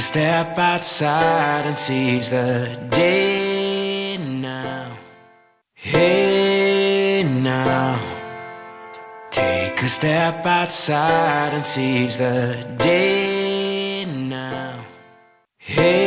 step outside and seize the day now. Hey now. Take a step outside and seize the day now. Hey.